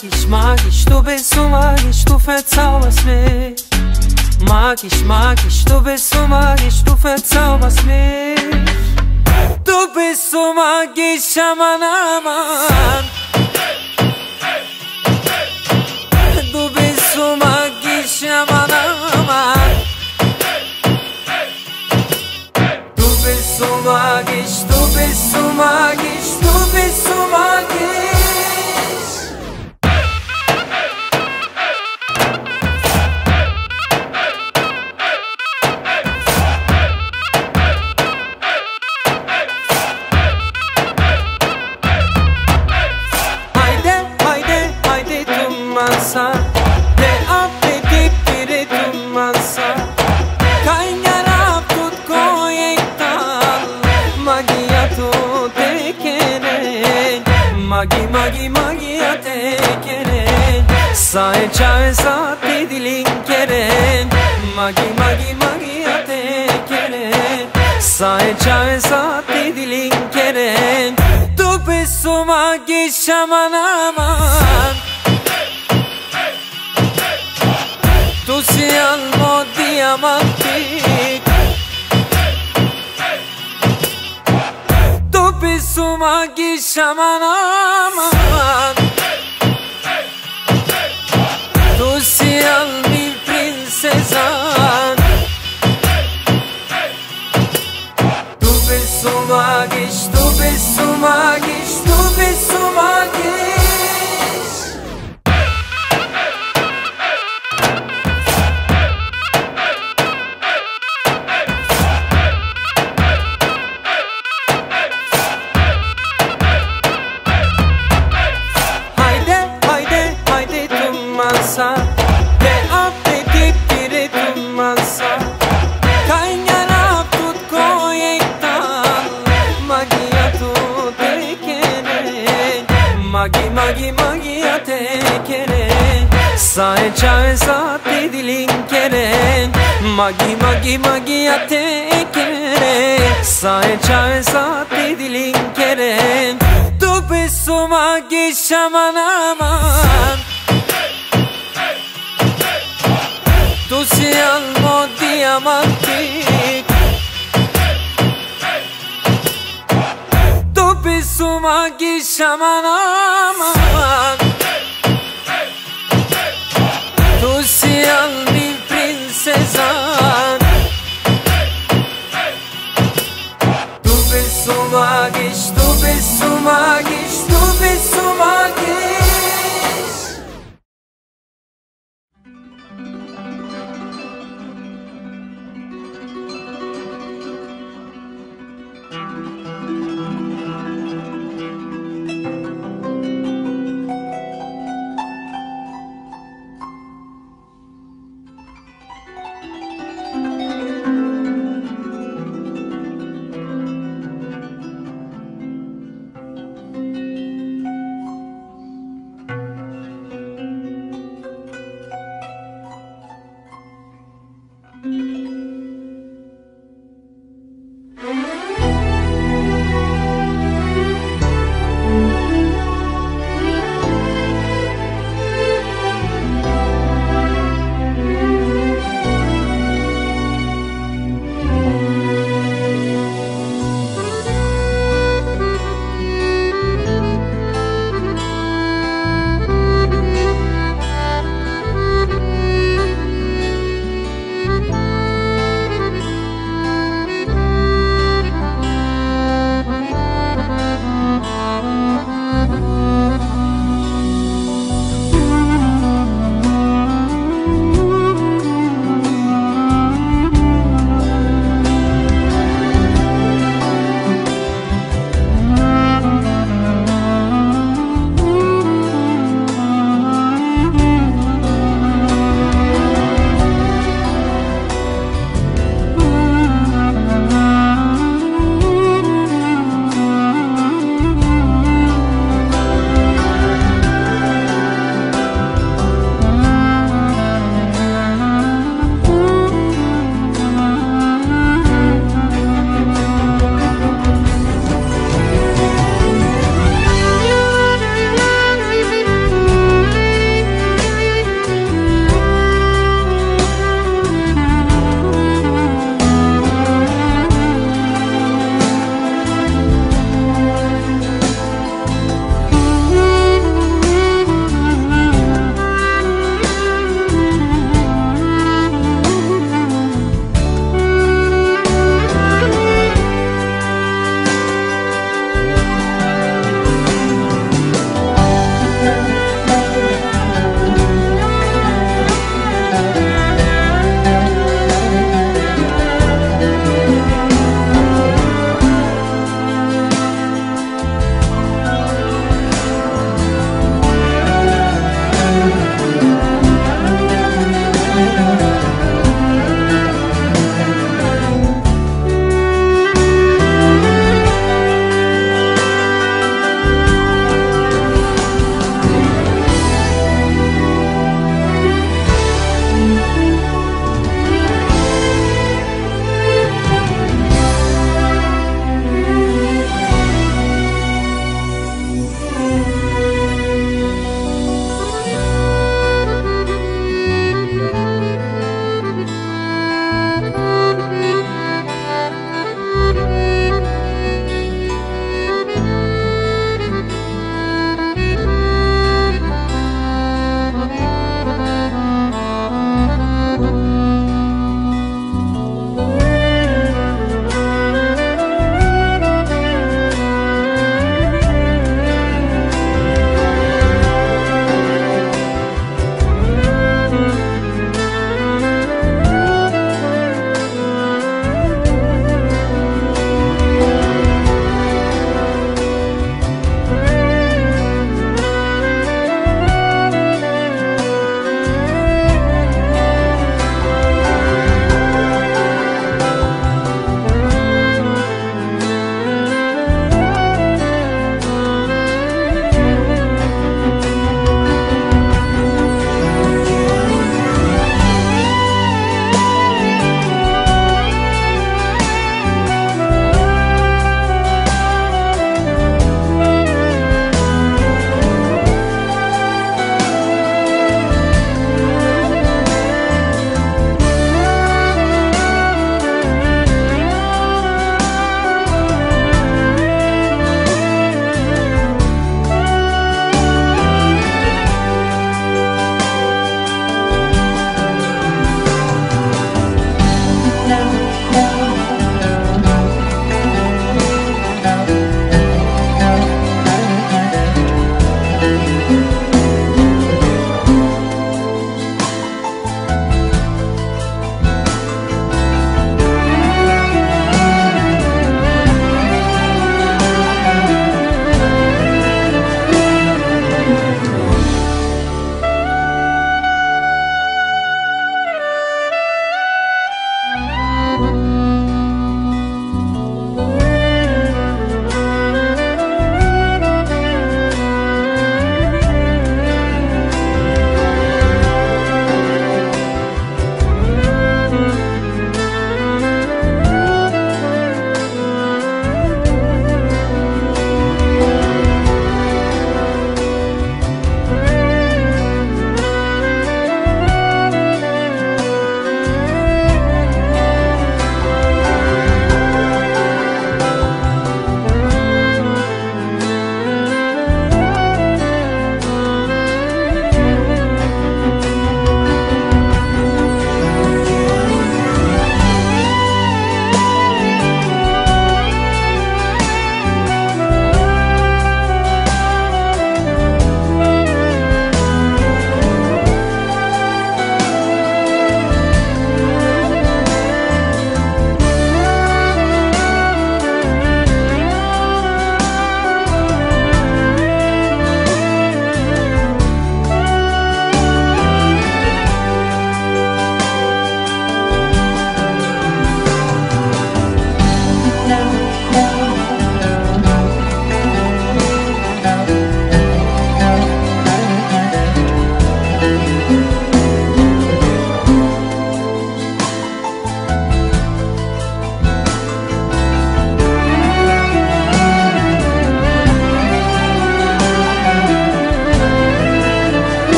Magisch, magisch, du bist so magisch, du verzauberst mich. Magisch, magisch, du bist so magisch, du verzauberst mich. Du bist so magisch, aman, aman. Du bist so magisch, aman, aman. Du bist so magisch, du bist so magisch, du bist so magisch. Magi magi Sae çae saati dilin kere. Tu bist magi şaman aman Tu si almo diamanti Tu bist magisch, du bist so magisch, du bist so magisch. Magi magi magia te kere. Sae çae saati dilin kere. Magi magi magia te kere. Sae çae saati dilin kere. Tu bist so magisch aman Tu si almo diamanti Tu bist so magisch aman aman